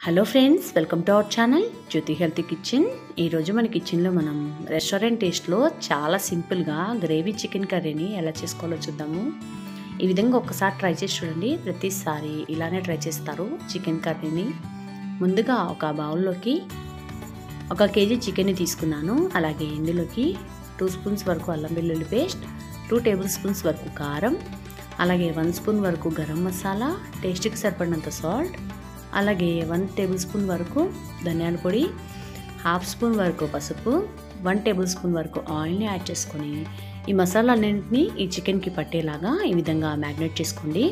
Hello friends welcome to our channel Jyothi health kitchen ఈరోజు మన కిచెన్లో మనం రెస్టారెంట్ టేస్ట్లో చాలా సింపుల్గా గ్రేవీ చికెన్ కర్రీని ఎలా చేసుకోవాలో చూద్దాము. ఈ విధంగా ఒక్కసారి ట్రై చేసి చూడండి. ప్రతిసారి ఇలానే ట్రై చేస్తారు చికెన్ కర్రీని ముందుగా ఒక బౌల్లోకి ఒక కేజీ చికెన్ని తీసుకున్నాను. అలాగే ఇందులోకి టూ స్పూన్స్ వరకు అల్లం వెల్లుల్లి పేస్ట్ టూ టేబుల్ స్పూన్స్ వరకు కారం అలాగే వన్ స్పూన్ వరకు గరం మసాలా టేస్ట్కి సరిపడినంత సాల్ట్ అలాగే వన్ టేబుల్ స్పూన్ వరకు ధనియాల పొడి హాఫ్ స్పూన్ వరకు పసుపు వన్ టేబుల్ స్పూన్ వరకు ఆయిల్ని యాడ్ చేసుకొని ఈ మసాలాలన్నింటినీ ఈ చికెన్కి పట్టేలాగా ఈ విధంగా మ్యాగ్నేట్ చేసుకోండి.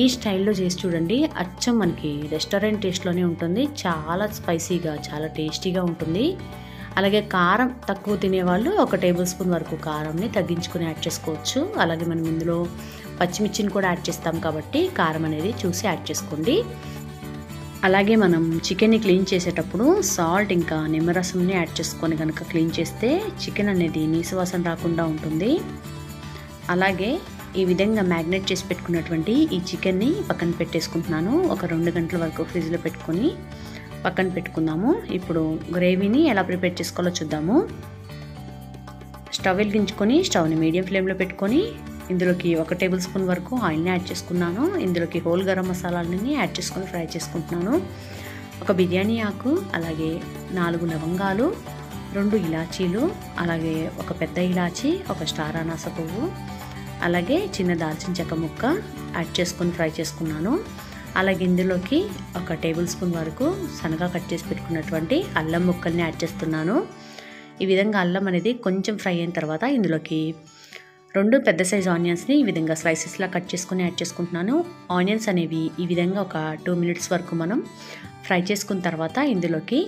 ఈ స్టైల్లో చేసి చూడండి అచ్చం మనకి రెస్టారెంట్ టేస్ట్లోనే ఉంటుంది చాలా స్పైసీగా చాలా టేస్టీగా ఉంటుంది. అలాగే కారం తక్కువ తినేవాళ్ళు ఒక టేబుల్ స్పూన్ వరకు కారంని తగ్గించుకొని యాడ్ చేసుకోవచ్చు. అలాగే మనం ఇందులో పచ్చిమిర్చిని కూడా యాడ్ చేస్తాం కాబట్టి కారం అనేది చూసి యాడ్ చేసుకోండి. అలాగే మనం చికెన్ని క్లీన్ చేసేటప్పుడు సాల్ట్ ఇంకా నిమ్మరసంని యాడ్ చేసుకొని కనుక క్లీన్ చేస్తే చికెన్ అనేది నీసువాసన రాకుండా ఉంటుంది. అలాగే ఈ విధంగా మ్యాగ్నేట్ చేసి పెట్టుకున్నటువంటి ఈ చికెన్ని పక్కన పెట్టేసుకుంటున్నాను. ఒక రెండు గంటల వరకు ఫ్రిడ్జ్లో పెట్టుకొని పక్కన పెట్టుకుందాము. ఇప్పుడు గ్రేవీని ఎలా ప్రిపేర్ చేసుకోవాలో చూద్దాము. స్టవ్ వెలిగించుకొని స్టవ్ని మీడియం ఫ్లేమ్లో పెట్టుకొని ఇందులోకి ఒక టేబుల్ స్పూన్ వరకు ఆయిల్ని యాడ్ చేసుకున్నాను. ఇందులోకి హోల్ గరం మసాలాలని యాడ్ చేసుకొని ఫ్రై చేసుకుంటున్నాను. ఒక బిర్యానీ ఆకు అలాగే నాలుగు లవంగాలు రెండు ఇలాచీలు అలాగే ఒక పెద్ద ఇలాచీ ఒక స్టార్ అనాస పువ్వు అలాగే చిన్న దాల్చిన చెక్క ముక్క యాడ్ చేసుకొని ఫ్రై చేసుకున్నాను. అలాగే ఇందులోకి ఒక టేబుల్ స్పూన్ వరకు సన్నగా కట్ చేసి పెట్టుకున్నటువంటి అల్లం ముక్కల్ని యాడ్ చేస్తున్నాను. ఈ విధంగా అల్లం అనేది కొంచెం ఫ్రై అయిన తర్వాత ఇందులోకి రెండు పెద్ద సైజ్ ఆనియన్స్ని ఈ విధంగా స్లైసెస్లా కట్ చేసుకుని యాడ్ చేసుకుంటున్నాను. ఆనియన్స్ అనేవి ఈ విధంగా ఒక టూ మినిట్స్ వరకు మనం ఫ్రై చేసుకున్న తర్వాత ఇందులోకి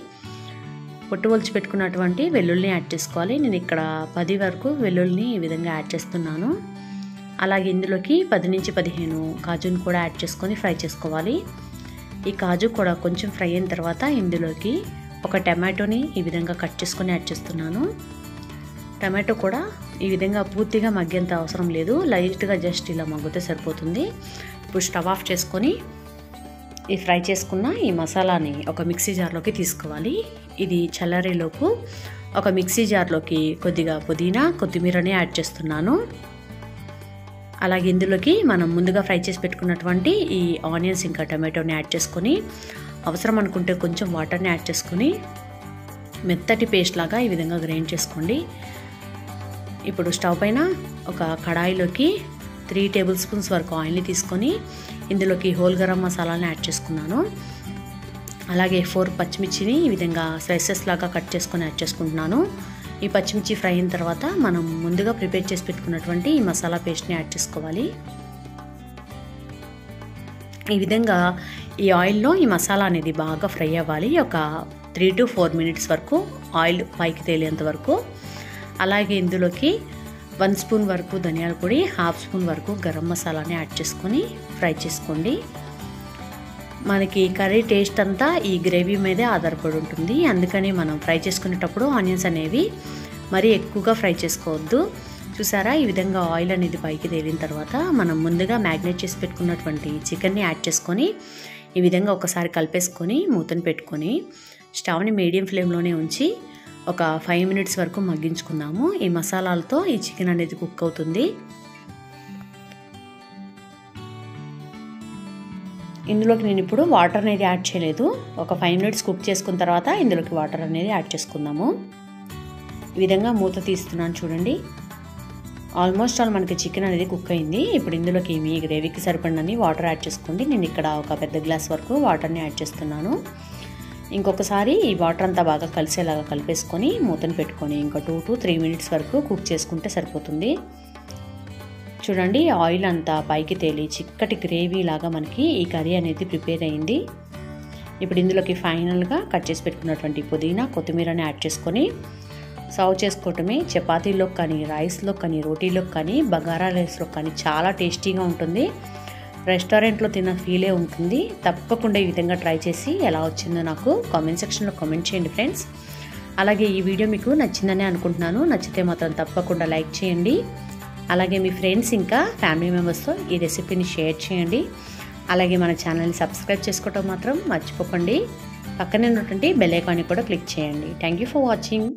పొట్టు ఒలిచి పెట్టుకున్నటువంటి వెల్లుల్లిని యాడ్ చేసుకోవాలి. నేను ఇక్కడ పది వరకు వెల్లుల్లిని ఈ విధంగా యాడ్ చేస్తున్నాను. అలాగే ఇందులోకి పది నుంచి పదిహేను కాజుని కూడా యాడ్ చేసుకొని ఫ్రై చేసుకోవాలి. ఈ కాజు కూడా కొంచెం ఫ్రై అయిన తర్వాత ఇందులోకి ఒక టమాటోని ఈ విధంగా కట్ చేసుకొని యాడ్ చేస్తున్నాను. టమాటో కూడా ఈ విధంగా పూర్తిగా మగ్గేంత అవసరం లేదు. లైట్గా జస్ట్ ఇలా మగ్గితే సరిపోతుంది. ఇప్పుడు స్టవ్ ఆఫ్ చేసుకొని ఈ ఫ్రై చేసుకున్న ఈ మసాలాని ఒక మిక్సీ జార్లోకి తీసుకోవాలి. ఇది చల్లరిలోపు ఒక మిక్సీ జార్లోకి కొద్దిగా పుదీనా కొత్తిమీరని యాడ్ చేస్తున్నాను. అలాగే ఇందులోకి మనం ముందుగా ఫ్రై చేసి పెట్టుకున్నటువంటి ఈ ఆనియన్స్ ఇంకా టమాటోని యాడ్ చేసుకొని అవసరం అనుకుంటే కొంచెం వాటర్ని యాడ్ చేసుకొని మెత్తటి పేస్ట్ లాగా ఈ విధంగా గ్రైండ్ చేసుకోండి. ఇప్పుడు స్టవ్ పైన ఒక కడాయిలోకి త్రీ టేబుల్ స్పూన్స్ వరకు ఆయిల్ని తీసుకొని ఇందులోకి హోల్ గరం మసాలాని యాడ్ చేసుకున్నాను. అలాగే ఫోర్ పచ్చిమిర్చిని ఈ విధంగా స్లైసెస్ లాగా కట్ చేసుకొని యాడ్ చేసుకుంటున్నాను. ఈ పచ్చిమిర్చి ఫ్రై అయిన తర్వాత మనం ముందుగా ప్రిపేర్ చేసి పెట్టుకున్నటువంటి ఈ మసాలా పేస్ట్ని యాడ్ చేసుకోవాలి. ఈ విధంగా ఈ ఆయిల్లో ఈ మసాలా అనేది బాగా ఫ్రై అవ్వాలి. ఒక త్రీ టు ఫోర్ మినిట్స్ వరకు ఆయిల్ పైకి తేలేంత వరకు అలాగే ఇందులోకి వన్ స్పూన్ వరకు ధనియాల పొడి హాఫ్ స్పూన్ వరకు గరం మసాలాని యాడ్ చేసుకొని ఫ్రై చేసుకోండి. మనకి కర్రీ టేస్ట్ అంతా ఈ గ్రేవీ మీదే ఆధారపడి ఉంటుంది. అందుకని మనం ఫ్రై చేసుకునేటప్పుడు ఆనియన్స్ అనేవి మరీ ఎక్కువగా ఫ్రై చేసుకోవద్దు. చూసారా? ఈ విధంగా ఆయిల్ అనేది పైకి తేలిన తర్వాత మనం ముందుగా మ్యాగ్నేట్ చేసి పెట్టుకున్నటువంటి చికెన్ని యాడ్ చేసుకొని ఈ విధంగా ఒకసారి కలిపేసుకొని మూతను పెట్టుకొని స్టవ్ని మీడియం ఫ్లేమ్లోనే ఉంచి ఒక ఫైవ్ మినిట్స్ వరకు మగ్గించుకుందాము. ఈ మసాలాలతో ఈ చికెన్ అనేది కుక్ అవుతుంది. ఇందులోకి నేను ఇప్పుడు వాటర్ అనేది యాడ్ చేయలేదు. ఒక ఫైవ్ మినిట్స్ కుక్ చేసుకున్న తర్వాత ఇందులోకి వాటర్ అనేది యాడ్ చేసుకుందాము. ఈ విధంగా మూత తీస్తున్నాను చూడండి. ఆల్మోస్ట్ ఆల్ మనకి చికెన్ అనేది కుక్ అయింది. ఇప్పుడు ఇందులోకి మీ గ్రేవీకి సరిపడినని వాటర్ యాడ్ చేసుకోండి. నేను ఇక్కడ ఒక పెద్ద గ్లాస్ వరకు వాటర్ని యాడ్ చేస్తున్నాను. ఇంకొకసారి ఈ వాటర్ అంతా బాగా కలిసేలాగా కలిపేసుకొని మూతను పెట్టుకొని ఇంకా టూ టు త్రీ మినిట్స్ వరకు కుక్ చేసుకుంటే సరిపోతుంది. చూడండి ఆయిల్ అంతా పైకి తేలి చిక్కటి గ్రేవీ లాగా మనకి ఈ కర్రీ అనేది ప్రిపేర్ అయింది. ఇప్పుడు ఇందులోకి ఫైనల్గా కట్ చేసి పెట్టుకున్నటువంటి పుదీనా కొత్తిమీరని యాడ్ చేసుకొని సర్వ్ చేసుకోవటమే. చపాతీలో కానీ రైస్లో కానీ రోటీలో కానీ బగారా రైస్లో కానీ చాలా టేస్టీగా ఉంటుంది. రెస్టారెంట్లో తిన్న ఫీలే ఉంటుంది. తప్పకుండా ఈ విధంగా ట్రై చేసి ఎలా వచ్చిందో నాకు కామెంట్ సెక్షన్లో కామెంట్ చేయండి ఫ్రెండ్స్. అలాగే ఈ వీడియో మీకు నచ్చిందని అనుకుంటున్నాను. నచ్చితే మాత్రం తప్పకుండా లైక్ చేయండి. అలాగే మీ ఫ్రెండ్స్ ఇంకా ఫ్యామిలీ మెంబర్స్తో ఈ రెసిపీని షేర్ చేయండి. అలాగే మన ఛానల్ని సబ్స్క్రైబ్ చేసుకోవటం మాత్రం మర్చిపోకండి. పక్కనే ఉన్నటువంటి బెల్ ఐకాన్ని కూడా క్లిక్ చేయండి. Thank you for watching.